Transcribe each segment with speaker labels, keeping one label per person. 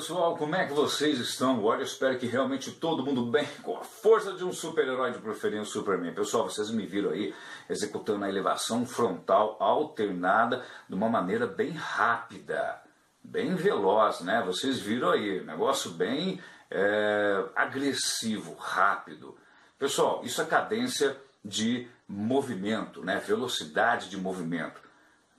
Speaker 1: pessoal, como é que vocês estão? Olha, eu espero que realmente todo mundo bem, com a força de um super-herói de preferência, o Superman. Pessoal, vocês me viram aí executando a elevação frontal alternada de uma maneira bem rápida, bem veloz, né? Vocês viram aí, negócio bem é, agressivo, rápido. Pessoal, isso é cadência de movimento, né? Velocidade de movimento.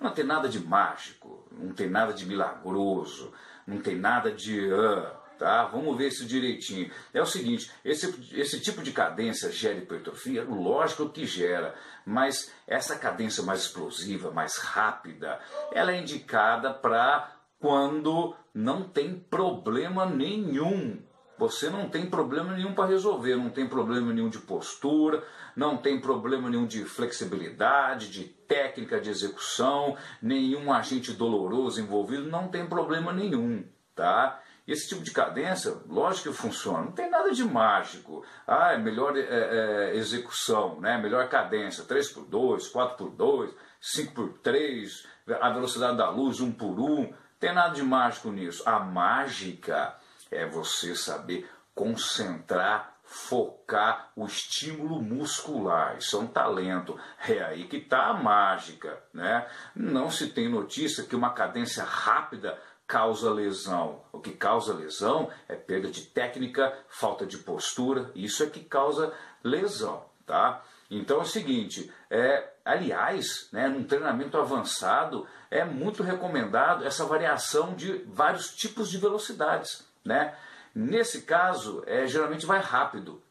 Speaker 1: Não tem nada de mágico, não tem nada de milagroso não tem nada de. Uh, tá? Vamos ver isso direitinho. É o seguinte: esse, esse tipo de cadência gera hipertrofia? Lógico que gera, mas essa cadência mais explosiva, mais rápida, ela é indicada para quando não tem problema nenhum. Você não tem problema nenhum para resolver, não tem problema nenhum de postura, não tem problema nenhum de flexibilidade, de técnica de execução, nenhum agente doloroso envolvido, não tem problema nenhum, tá? Esse tipo de cadência, lógico que funciona, não tem nada de mágico. Ah, é melhor é, é, execução, né? melhor cadência, 3x2, 4x2, 5x3, a velocidade da luz, 1 por 1 tem nada de mágico nisso. A mágica é você saber concentrar, focar o estímulo muscular. Isso é um talento. É aí que está a mágica. Né? Não se tem notícia que uma cadência rápida causa lesão. O que causa lesão é perda de técnica, falta de postura. Isso é que causa lesão. Tá? Então é o seguinte, é, aliás, né, num treinamento avançado, é muito recomendado essa variação de vários tipos de velocidades. Né? Nesse caso, é, geralmente vai rápido,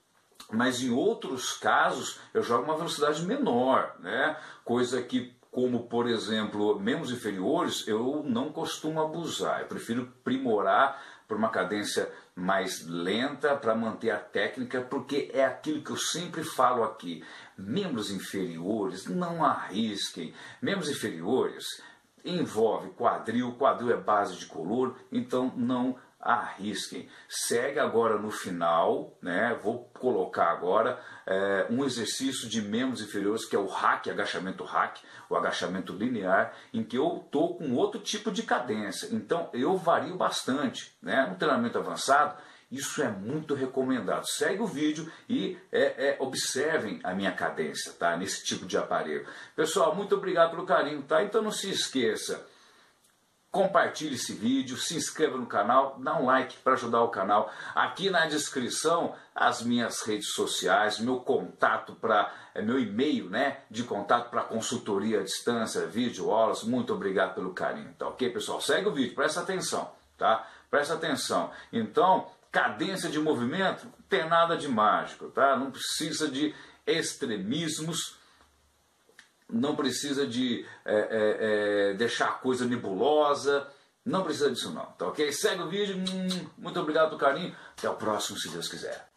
Speaker 1: mas em outros casos eu jogo uma velocidade menor, né? coisa que, como por exemplo, membros inferiores, eu não costumo abusar, eu prefiro primorar por uma cadência mais lenta para manter a técnica, porque é aquilo que eu sempre falo aqui. Membros inferiores, não arrisquem. Membros inferiores envolve quadril, quadril é base de color, então não arrisquem. Segue agora no final, né? Vou colocar agora é, um exercício de membros inferiores que é o hack, agachamento hack, o agachamento linear, em que eu estou com outro tipo de cadência. Então eu vario bastante, né? No treinamento avançado, isso é muito recomendado. Segue o vídeo e é, é, observem a minha cadência, tá? Nesse tipo de aparelho. Pessoal, muito obrigado pelo carinho, tá? Então não se esqueça compartilhe esse vídeo, se inscreva no canal, dá um like para ajudar o canal. Aqui na descrição as minhas redes sociais, meu contato para é meu e-mail, né, de contato para consultoria à distância, vídeo, aulas. Muito obrigado pelo carinho, tá OK, pessoal? Segue o vídeo, presta atenção, tá? Presta atenção. Então, cadência de movimento, tem nada de mágico, tá? Não precisa de extremismos não precisa de é, é, é, deixar a coisa nebulosa, não precisa disso não, tá ok? Segue o vídeo, hum, muito obrigado pelo carinho, até o próximo se Deus quiser.